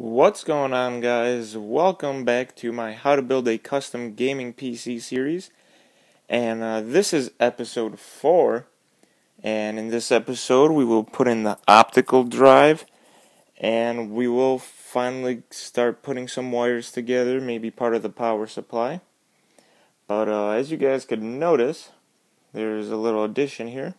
What's going on guys? Welcome back to my how to build a custom gaming PC series. And uh, this is episode 4. And in this episode we will put in the optical drive and we will finally start putting some wires together, maybe part of the power supply. But uh, as you guys could notice, there's a little addition here.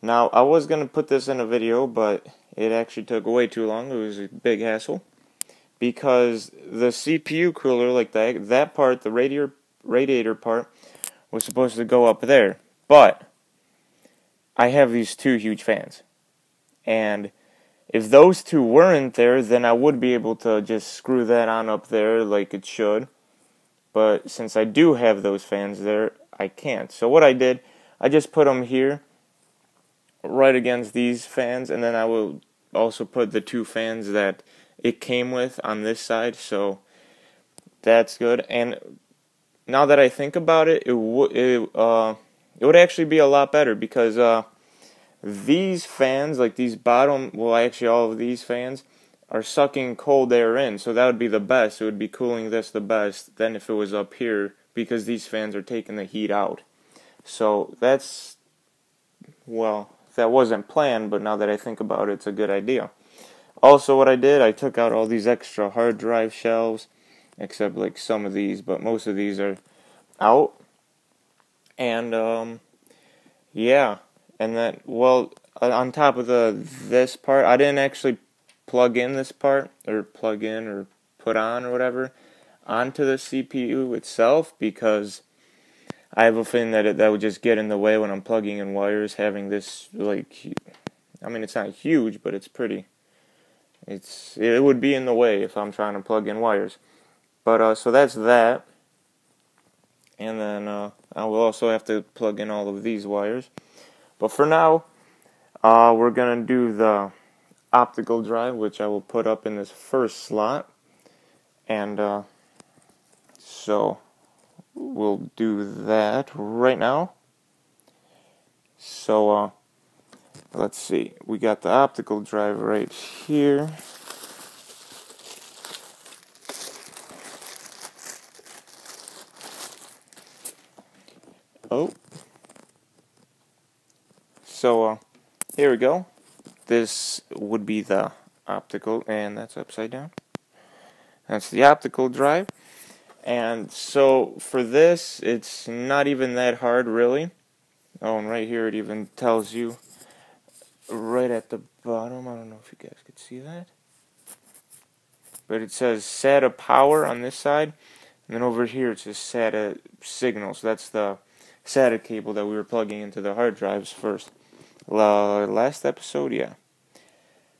Now I was going to put this in a video, but it actually took way too long. It was a big hassle because the CPU cooler, like that that part, the radiator radiator part, was supposed to go up there, but I have these two huge fans, and if those two weren't there, then I would be able to just screw that on up there like it should. But since I do have those fans there, I can't. So what I did, I just put them here right against these fans and then I will also put the two fans that it came with on this side so that's good. And now that I think about it it would it, uh, it would actually be a lot better because uh, these fans like these bottom well actually all of these fans are sucking cold air in so that would be the best. It would be cooling this the best than if it was up here because these fans are taking the heat out. So that's well that wasn't planned, but now that I think about it, it's a good idea. Also, what I did, I took out all these extra hard drive shelves, except like some of these, but most of these are out. And um, yeah, and then well, on top of the this part, I didn't actually plug in this part or plug in or put on or whatever onto the CPU itself because I have a feeling that it, that would just get in the way when I'm plugging in wires. Having this like, I mean, it's not huge, but it's pretty. It's it would be in the way if I'm trying to plug in wires. But uh, so that's that. And then uh, I will also have to plug in all of these wires. But for now, uh, we're gonna do the optical drive, which I will put up in this first slot. And uh, so we'll do that right now. So, uh, let's see. We got the optical drive right here. Oh. So, uh, here we go. This would be the optical, and that's upside down. That's the optical drive. And so for this, it's not even that hard, really. Oh, and right here it even tells you right at the bottom. I don't know if you guys could see that. But it says SATA power on this side. And then over here it says SATA signal. So that's the SATA cable that we were plugging into the hard drives first. Uh, last episode, yeah.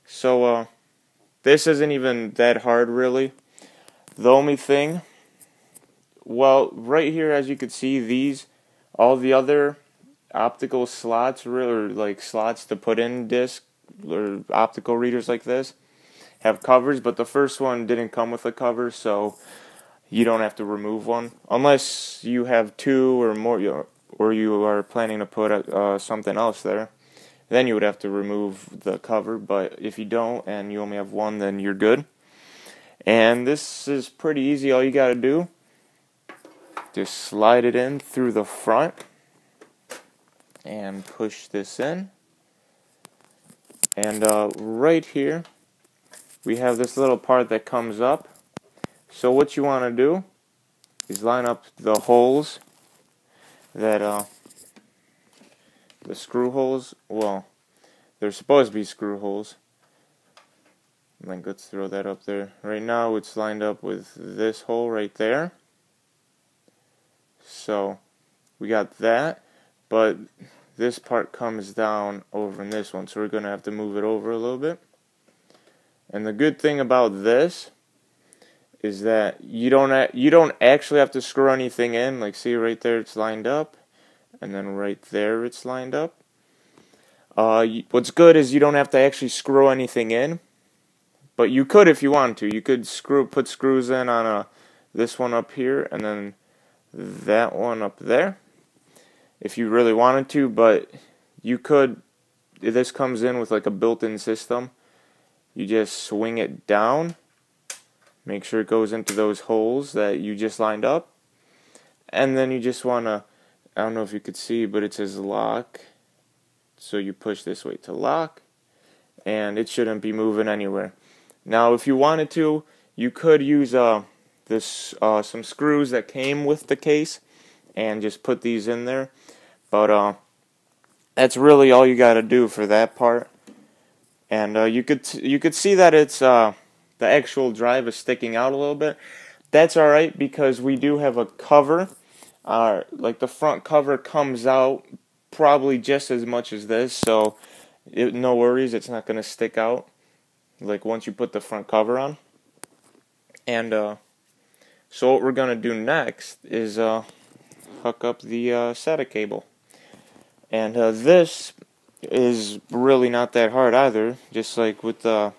So, uh, this isn't even that hard, really. The only thing well, right here, as you can see, these, all the other optical slots, or like slots to put in disc or optical readers like this, have covers, but the first one didn't come with a cover, so you don't have to remove one unless you have two or more, or you are planning to put uh, something else there. Then you would have to remove the cover, but if you don't and you only have one, then you're good. And this is pretty easy. All you got to do just slide it in through the front and push this in. And uh, right here, we have this little part that comes up. So what you want to do is line up the holes that uh, the screw holes, well, they're supposed to be screw holes. Like, let's throw that up there. Right now, it's lined up with this hole right there. So we got that, but this part comes down over in this one, so we're going to have to move it over a little bit. And the good thing about this is that you don't you don't actually have to screw anything in. Like see right there, it's lined up, and then right there, it's lined up. Uh, what's good is you don't have to actually screw anything in, but you could if you want to. You could screw put screws in on a this one up here, and then that one up there if you really wanted to, but you could. This comes in with like a built in system. You just swing it down Make sure it goes into those holes that you just lined up. And then you just want to, I don't know if you could see, but it says lock. So you push this way to lock. And it shouldn't be moving anywhere. Now, if you wanted to, you could use uh, this uh, some screws that came with the case and just put these in there. But uh, that's really all you got to do for that part. And uh, you could you could see that it's uh, the actual drive is sticking out a little bit. That's all right because we do have a cover. Uh, like the front cover comes out probably just as much as this, so it, no worries, it's not going to stick out. Like once you put the front cover on. And uh, so what we're going to do next is uh, hook up the uh, SATA cable. And uh, this is really not that hard either. Just like with the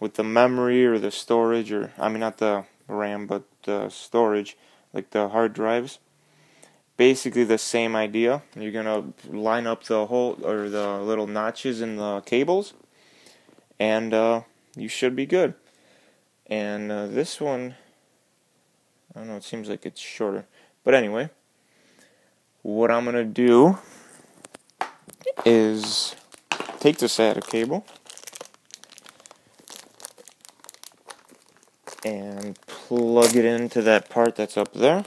with the memory or the storage, or I mean not the RAM, but the storage, like the hard drives. Basically the same idea. You're gonna line up the hole or the little notches in the cables, and uh, you should be good. And uh, this one, I don't know. It seems like it's shorter, but anyway, what I'm gonna do is take the SATA cable and plug it into that part that's up there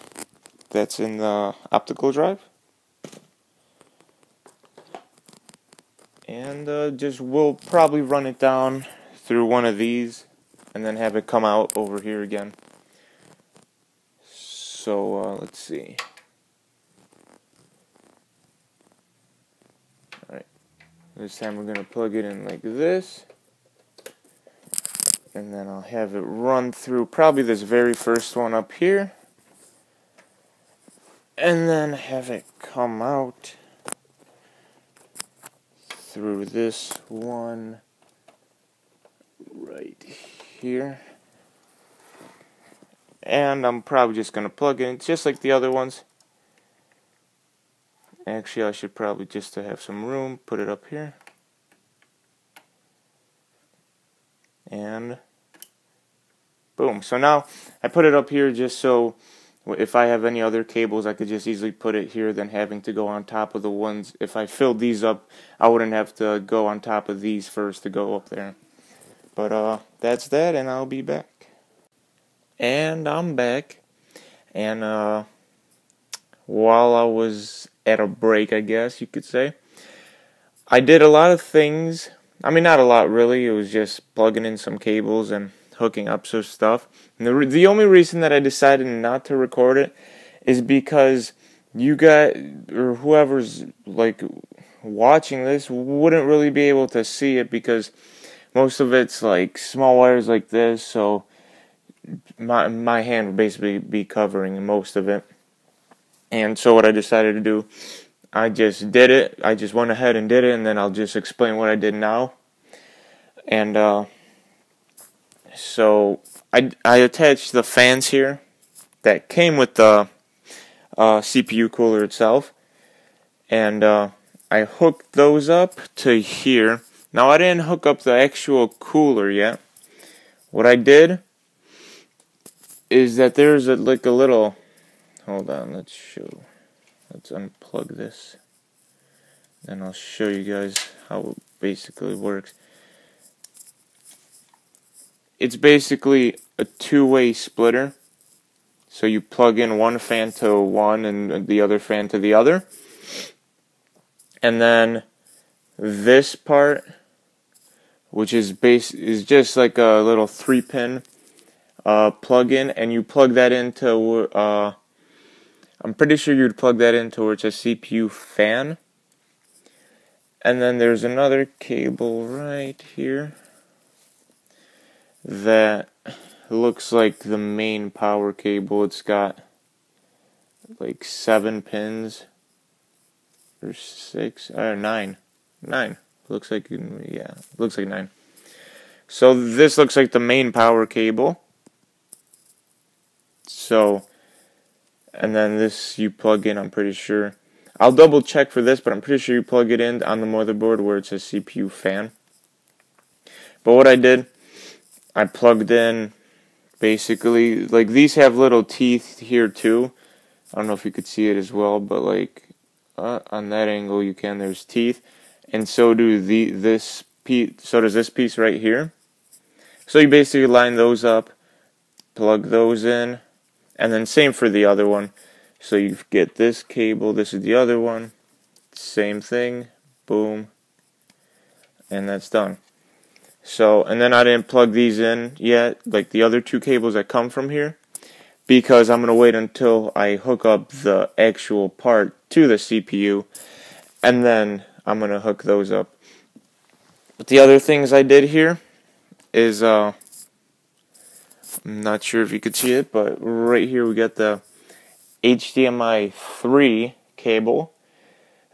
that's in the optical drive and uh, just we'll probably run it down through one of these and then have it come out over here again so uh, let's see Alright. This time we're going to plug it in like this. And then I'll have it run through probably this very first one up here. And then have it come out through this one right here. And I'm probably just going to plug in just like the other ones. Actually, I should probably just to have some room, put it up here. And boom. So now I put it up here just so if I have any other cables, I could just easily put it here than having to go on top of the ones. If I filled these up, I wouldn't have to go on top of these first to go up there. But uh, that's that, and I'll be back. And I'm back. And uh, while I was at a break, I guess you could say. I did a lot of things. I mean, not a lot really. It was just plugging in some cables and hooking up some stuff. And the the only reason that I decided not to record it is because you got or whoever's like watching this wouldn't really be able to see it because most of it's like small wires like this. So my my hand would basically be covering most of it. And so what I decided to do, I just did it. I just went ahead and did it, and then I'll just explain what I did now. And uh, so I I attached the fans here that came with the uh, CPU cooler itself, and uh, I hooked those up to here. Now I didn't hook up the actual cooler yet. What I did is that there's a, like a little hold on let's show let's unplug this. And I'll show you guys how it basically works. It's basically a two-way splitter. So you plug in one fan to one and the other fan to the other. And then this part which is base is just like a little three pin uh, plug in and you plug that into uh, I'm pretty sure you'd plug that into where it's a CPU fan. And then there's another cable right here that looks like the main power cable. It's got like seven pins or six or nine. Nine. Looks like yeah, looks like nine. So this looks like the main power cable. So and then this you plug in, I'm pretty sure. I'll double check for this, but I'm pretty sure you plug it in on the motherboard where it says CPU fan. But what I did, I plugged in basically like these have little teeth here too. I don't know if you could see it as well, but like uh, on that angle you can. There's teeth, and so do the this piece. So does this piece right here. So you basically line those up, plug those in, and then same for the other one. So you get this cable. This is the other one. Same thing. Boom. And that's done. So, and then I didn't plug these in yet, like the other two cables that come from here, because I'm going to wait until I hook up the actual part to the CPU, and then I'm going to hook those up. But the other things I did here is, uh, I'm not sure if you could see it, but right here we got the HDMI 3 cable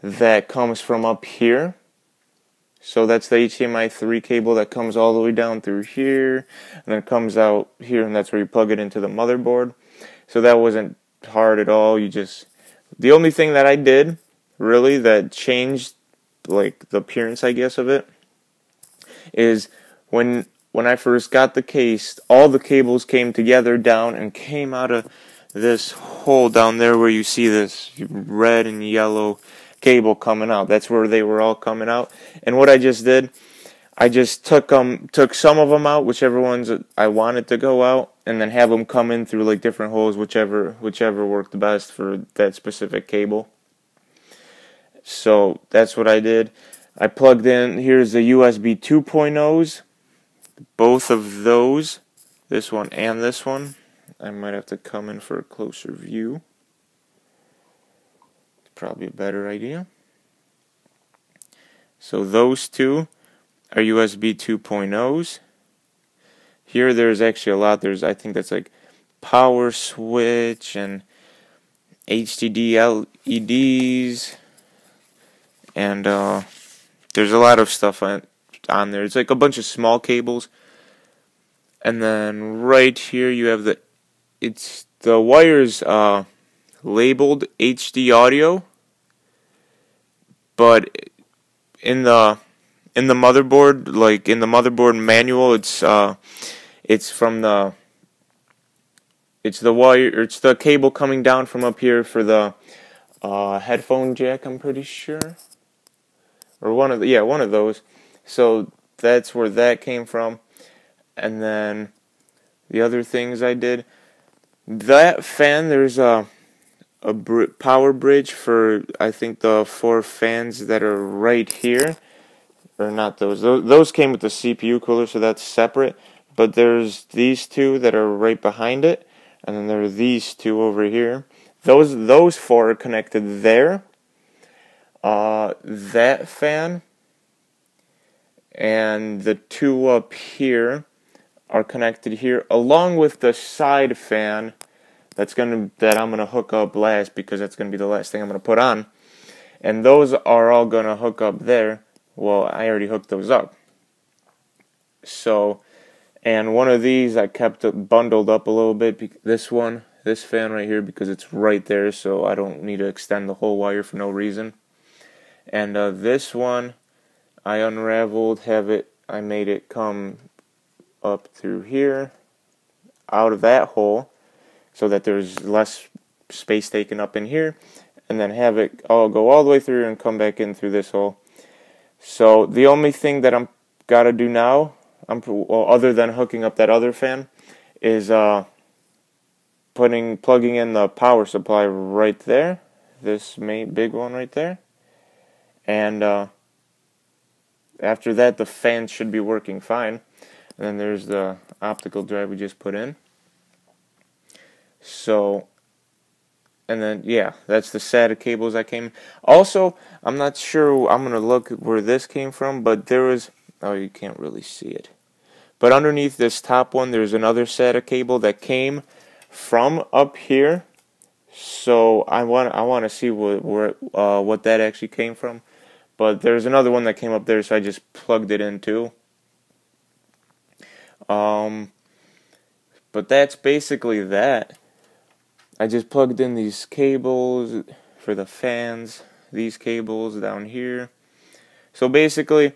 that comes from up here so that's the HDMI 3 cable that comes all the way down through here, and then comes out here, and that's where you plug it into the motherboard. So that wasn't hard at all. You just the only thing that I did really that changed like the appearance, I guess, of it is when when I first got the case, all the cables came together down and came out of this hole down there where you see this red and yellow cable coming out. That's where they were all coming out. And what I just did, I just took um took some of them out, whichever ones I wanted to go out, and then have them come in through like different holes, whichever whichever worked the best for that specific cable. So that's what I did. I plugged in. Here's the USB 2.0s. Both of those, this one and this one. I might have to come in for a closer view probably a better idea. So those two are USB 2.0s. Here there's actually a lot. There's I think that's like power switch and HDD LEDs and uh, there's a lot of stuff on on there. It's like a bunch of small cables. And then right here you have the it's the wires uh, labeled HD audio but in the in the motherboard, like in the motherboard manual, it's uh, it's from the it's the wire, it's the cable coming down from up here for the uh, headphone jack. I'm pretty sure, or one of the yeah one of those. So that's where that came from, and then the other things I did. That fan, there's a a br power bridge for I think the four fans that are right here or not those. those those came with the CPU cooler so that's separate but there's these two that are right behind it and then there are these two over here those those four are connected there uh, that fan and the two up here are connected here along with the side fan that's gonna that I'm gonna hook up last because that's gonna be the last thing I'm gonna put on. And those are all gonna hook up there. Well, I already hooked those up. So, and one of these I kept bundled up a little bit. This one, this fan right here, because it's right there, so I don't need to extend the whole wire for no reason. And uh, this one, I unraveled, have it, I made it come up through here, out of that hole so that there's less space taken up in here and then have it all go all the way through and come back in through this hole. So the only thing that I'm gotta do now, I'm well, other than hooking up that other fan, is uh, putting plugging in the power supply right there, this main big one right there, and uh, after that the fan should be working fine. And then there's the optical drive we just put in. So, and then yeah, that's the SATA cables that came. Also, I'm not sure. I'm gonna look where this came from, but there was. Oh, you can't really see it. But underneath this top one, there's another SATA cable that came from up here. So I want I want to see what where uh, what that actually came from. But there's another one that came up there, so I just plugged it in too. Um, but that's basically that. I just plugged in these cables for the fans, these cables down here. So basically,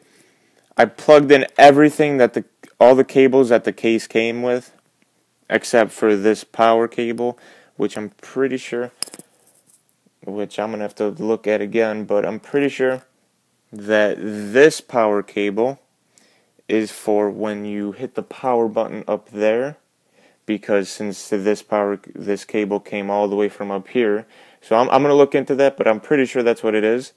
I plugged in everything that the all the cables that the case came with, except for this power cable, which I'm pretty sure, which I'm going to have to look at again, but I'm pretty sure that this power cable is for when you hit the power button up there because since this power this cable came all the way from up here so I'm, I'm going to look into that but I'm pretty sure that's what it is.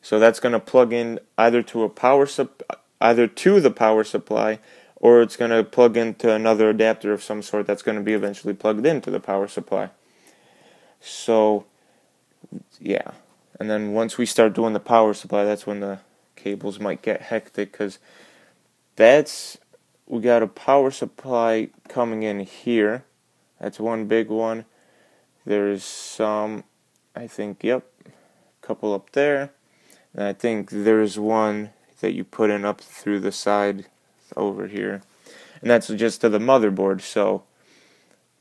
So that's going to plug in either to a power sup either to the power supply or it's going to plug into another adapter of some sort that's going to be eventually plugged into the power supply. So yeah and then once we start doing the power supply that's when the cables might get hectic because that's we got a power supply coming in here. That's one big one. There's some I think yep a couple up there. And I think there's one that you put in up through the side over here. And that's just to the motherboard so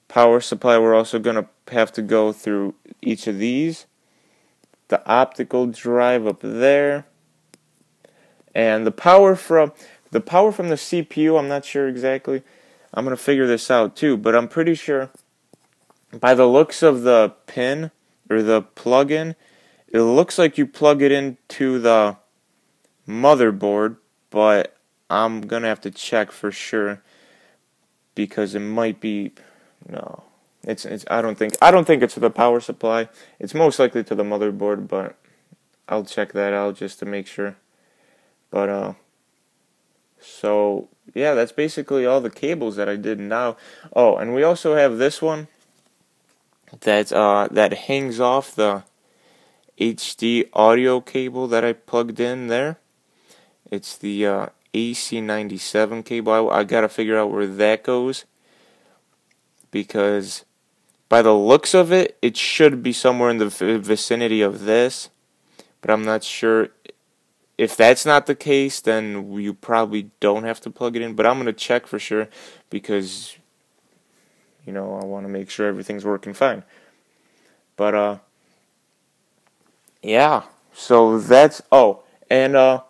power supply we're also going to have to go through each of these the optical drive up there and the power from the power from the CPU, I'm not sure exactly. I'm to figure this out too, but I'm pretty sure by the looks of the pin or the plug-in, it looks like you plug it into the motherboard, but I'm to have to check for sure because it might be no. It's it's I don't think I don't think it's the power supply. It's most likely to the motherboard, but I'll check that out just to make sure. But uh so yeah, that's basically all the cables that I did now. Oh, and we also have this one that uh that hangs off the HD audio cable that I plugged in there. It's the uh, AC97 cable. I, I gotta figure out where that goes because by the looks of it, it should be somewhere in the vicinity of this, but I'm not sure if that's not the case, then you probably don't have to plug it in. But I'm going to check for sure because, you know, I want to make sure everything's working fine. But, uh, yeah. So that's, oh, and, uh,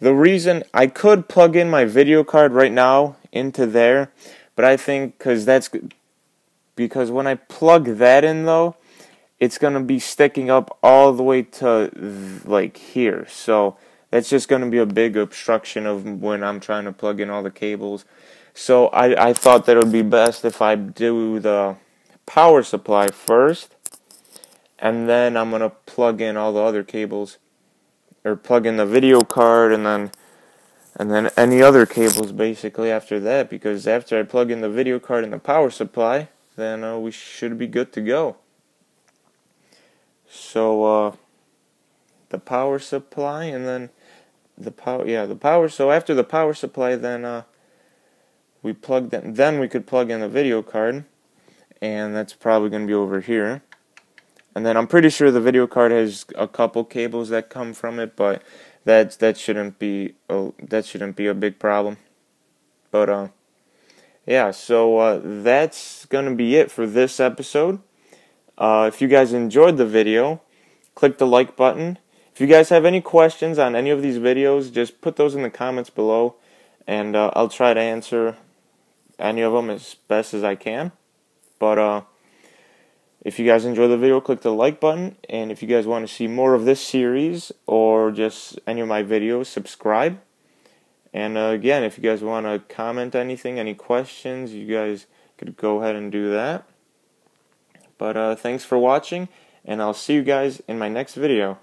the reason I could plug in my video card right now into there, but I think because that's because when I plug that in though, it's going to be sticking up all the way to like here. So that's just going to be a big obstruction of when I'm trying to plug in all the cables. So I, I thought that it would be best if I do the power supply first and then I'm going to plug in all the other cables or plug in the video card and then and then any other cables basically after that because after I plug in the video card and the power supply then uh, we should be good to go. So uh, the power supply and then the power yeah the power so after the power supply then uh, we plug them then we could plug in the video card and that's probably going to be over here and then I'm pretty sure the video card has a couple cables that come from it but that that shouldn't be oh, that shouldn't be a big problem but uh yeah so uh, that's going to be it for this episode uh, if you guys enjoyed the video, click the like button. If you guys have any questions on any of these videos, just put those in the comments below, and uh, I'll try to answer any of them as best as I can. But uh, if you guys enjoy the video, click the like button, and if you guys want to see more of this series or just any of my videos, subscribe. And uh, again, if you guys want to comment anything, any questions, you guys could go ahead and do that. But uh, thanks for watching, and I'll see you guys in my next video.